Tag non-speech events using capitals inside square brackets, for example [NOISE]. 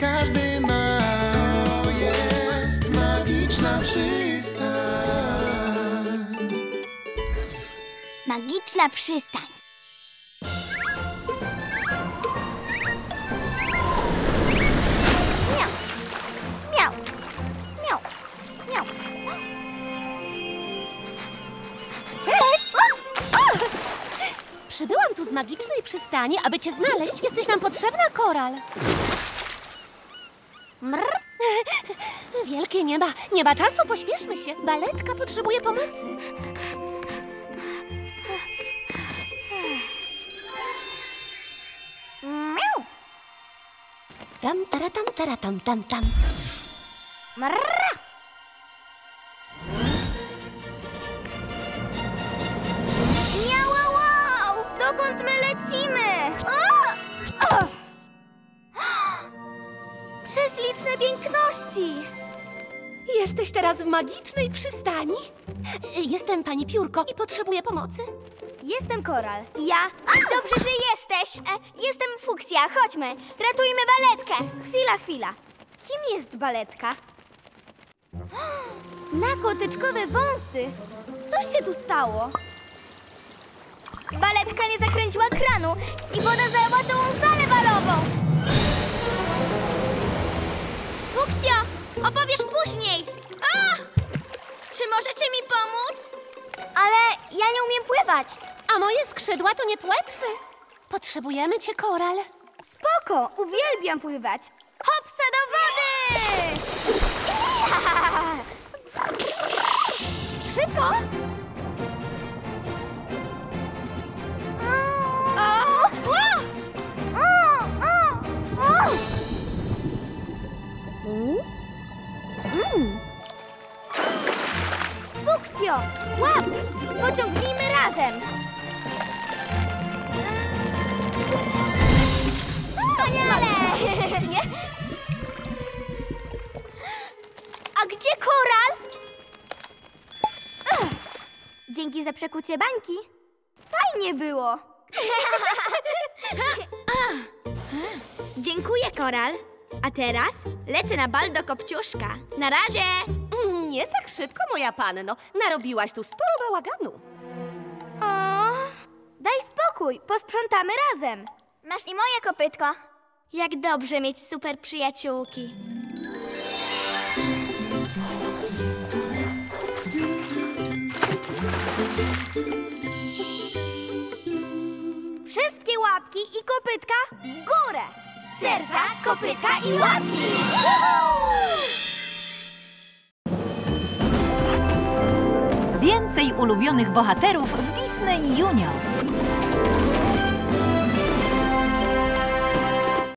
każdy ma To jest magiczna przystań Magiczna przystań Miau. Miau. Miau. Miau. Cześć! Przybyłam tu z magicznej przystani, aby cię znaleźć. Jesteś nam potrzebna, Koral. Mrr. Wielkie nieba, nie ma czasu, pośpieszmy się. Baletka potrzebuje pomocy. Miau. Tam, taratam, taratam, tam, tam. Mrr. Prześliczne piękności! Jesteś teraz w magicznej przystani? Jestem pani Piórko i potrzebuję pomocy. Jestem Koral. Ja? Dobrze, że jesteś. E, jestem Fuksja. Chodźmy. Ratujmy baletkę. Chwila, chwila. Kim jest baletka? [GASPS] Na kotyczkowe wąsy. Co się tu stało? Baletka nie zakręciła kranu i woda zajęła całą opowiesz później. A! Czy możecie mi pomóc? Ale ja nie umiem pływać. A moje skrzydła to nie płetwy. Potrzebujemy cię, Koral. Spoko, uwielbiam pływać. Hopsa do wody! Fuksio, łap! Pociągnijmy razem! Wspaniale! A gdzie koral? Ugh. Dzięki za przekucie bańki. Fajnie było. [LAUGHS] Dziękuję, Koral. A teraz lecę na bal do Kopciuszka. Na razie! Mm, Nie tak szybko, moja panno. Narobiłaś tu sporo bałaganu. O, daj spokój, posprzątamy razem. Masz i moje kopytko. Jak dobrze mieć super przyjaciółki. Wszystkie łapki i kopytka w górę. Serca, kopytka i łapki. Więcej ulubionych bohaterów w Disney Junior.